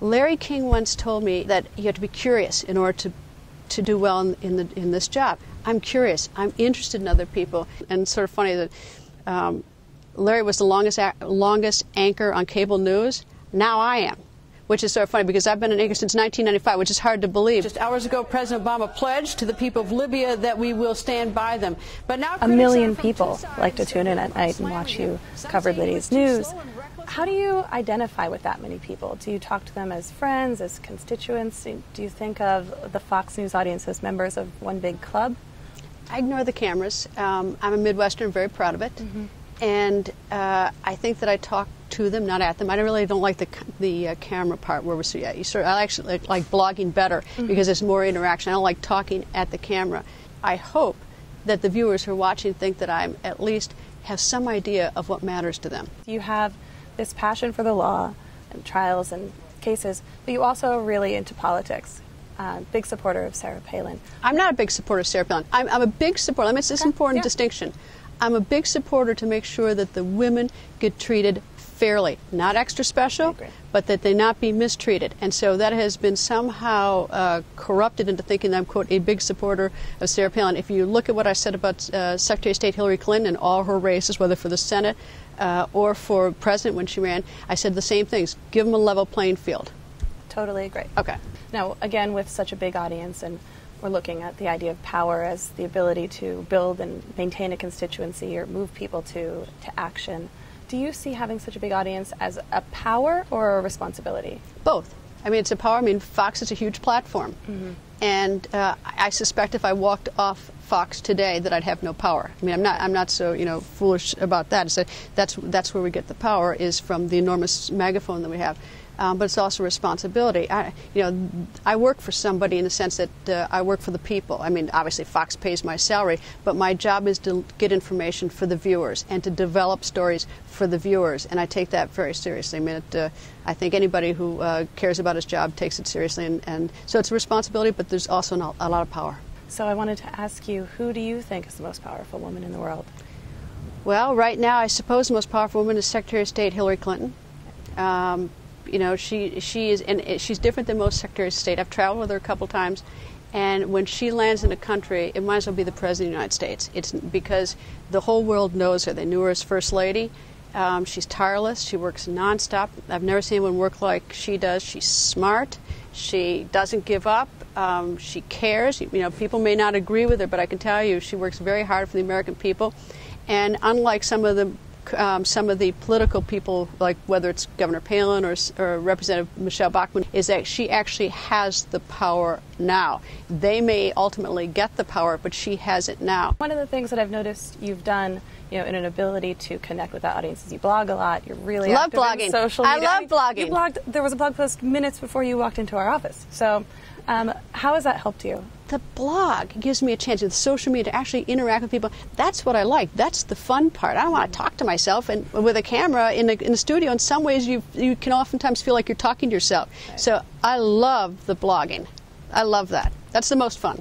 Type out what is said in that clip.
Larry King once told me that you have to be curious in order to, to do well in, in, the, in this job. I'm curious. I'm interested in other people. And it's sort of funny that um, Larry was the longest, longest anchor on cable news. Now I am which is sort of funny because I've been in anchor since 1995, which is hard to believe. Just hours ago, President Obama pledged to the people of Libya that we will stand by them. But now a million people like to tune in at night and watch you cover Libya's news. How do you identify with that many people? Do you talk to them as friends, as constituents? Do you think of the Fox News audience as members of one big club? I ignore the cameras. Um, I'm a Midwestern, very proud of it. Mm-hmm. And uh, I think that I talk to them, not at them. I really don't like the the uh, camera part where we're so yeah. You sort of, I actually like, like blogging better mm-hmm. because there's more interaction. I don't like talking at the camera. I hope that the viewers who are watching think that I'm at least have some idea of what matters to them. You have this passion for the law and trials and cases, but you also are really into politics. Uh, big supporter of Sarah Palin. I'm not a big supporter of Sarah Palin. I'm, I'm a big supporter. I mean, it's this okay. important yeah. distinction. I'm a big supporter to make sure that the women get treated fairly, not extra special, but that they not be mistreated. And so that has been somehow uh, corrupted into thinking that I'm, quote, a big supporter of Sarah Palin. If you look at what I said about uh, Secretary of State Hillary Clinton and all her races, whether for the Senate uh, or for president when she ran, I said the same things. Give them a level playing field. Totally agree. Okay. Now, again, with such a big audience and we're looking at the idea of power as the ability to build and maintain a constituency or move people to, to action. Do you see having such a big audience as a power or a responsibility? Both. I mean, it's a power. I mean, Fox is a huge platform. Mm-hmm. And uh, I suspect if I walked off Fox today that I'd have no power. I mean, I'm not, I'm not so, you know, foolish about that. So that's, that's where we get the power is from the enormous megaphone that we have um, but it's also responsibility. I, you know, I work for somebody in the sense that uh, I work for the people. I mean, obviously Fox pays my salary, but my job is to get information for the viewers and to develop stories for the viewers, and I take that very seriously. I mean, it, uh, I think anybody who uh, cares about his job takes it seriously, and, and so it's a responsibility, but there's also a lot of power. So I wanted to ask you, who do you think is the most powerful woman in the world? Well, right now, I suppose the most powerful woman is Secretary of State Hillary Clinton. Um, you know, she she is and she's different than most secretaries of state. I've traveled with her a couple times, and when she lands in a country, it might as well be the president of the United States. It's because the whole world knows her. They knew her as first lady. Um, she's tireless. She works nonstop. I've never seen anyone work like she does. She's smart. She doesn't give up. Um, she cares. You know, people may not agree with her, but I can tell you, she works very hard for the American people. And unlike some of the um, some of the political people, like whether it's Governor Palin or, or, Representative Michele Bachmann, is that she actually has the power now. They may ultimately get the power, but she has it now. One of the things that I've noticed you've done, you know, in an ability to connect with that audience is you blog a lot. You're really love blogging. social media. I love blogging. You blogged. There was a blog post minutes before you walked into our office. So, um, how has that helped you? The blog gives me a chance with social media to actually interact with people. That's what I like. That's the fun part. I don't want to talk to myself and with a camera in the, in the studio. In some ways, you you can oftentimes feel like you're talking to yourself. Right. So I love the blogging. I love that. That's the most fun.